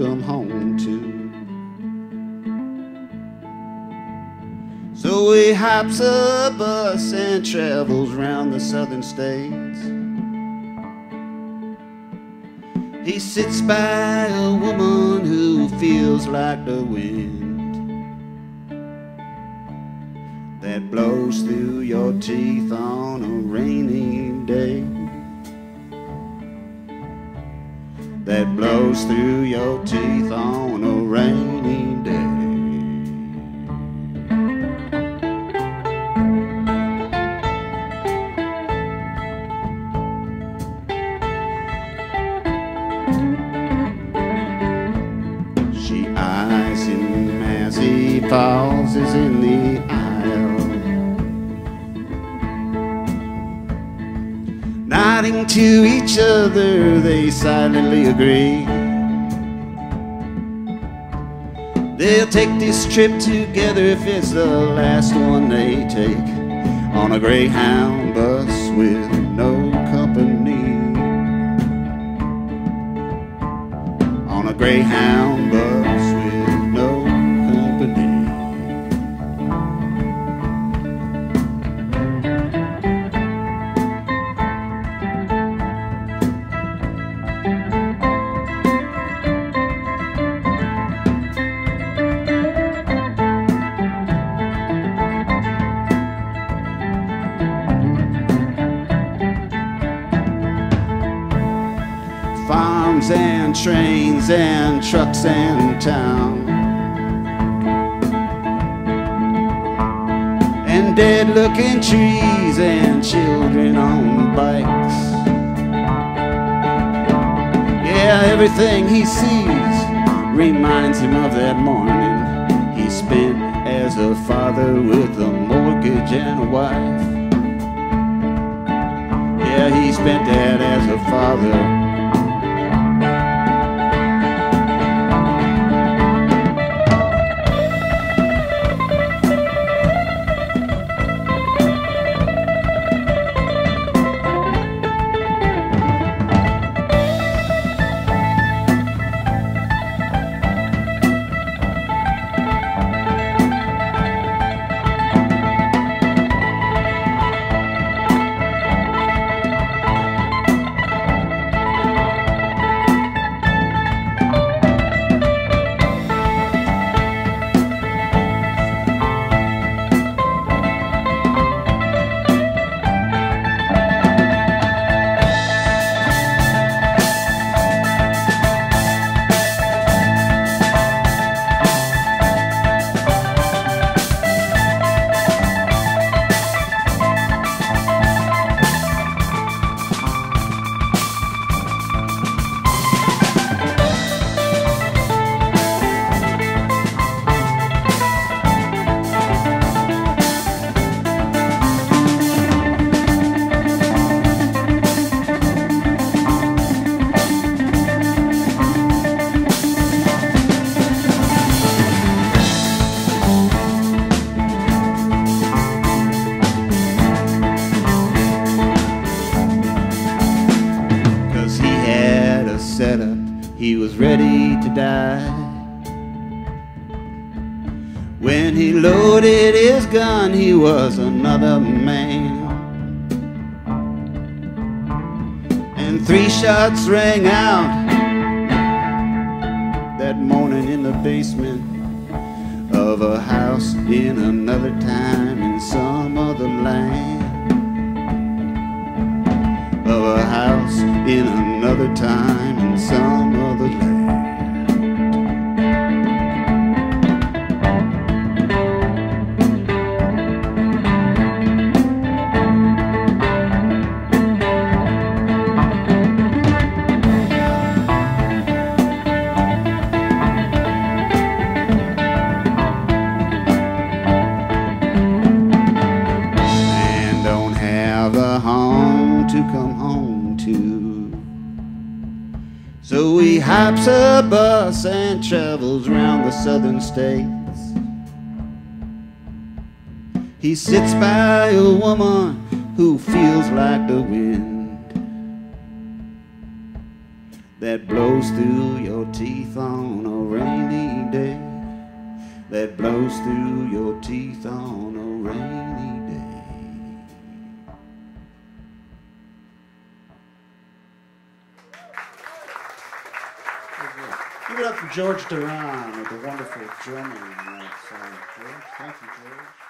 come home to. So he hops a bus and travels round the southern states. He sits by a woman who feels like the wind that blows through your teeth on a rainy day. That blows through your teeth on a rainy day. She eyes him as he pauses in the Nodding to each other, they silently agree. They'll take this trip together if it's the last one they take on a Greyhound bus with no company. On a Greyhound bus and trains and trucks and town. And dead looking trees and children on bikes. Yeah, everything he sees reminds him of that morning he spent as a father with a mortgage and a wife. Yeah, he spent that as a father. Ready to die. When he loaded his gun, he was another man. And three shots rang out that morning in the basement of a house in another time in some other land of a house in another time in some to come home to. So he hops a bus and travels round the southern states. He sits by a woman who feels like the wind that blows through your teeth on a rainy day. That blows through your teeth on a rainy day. Give it up for George Duron with the wonderful drumming thank you, George.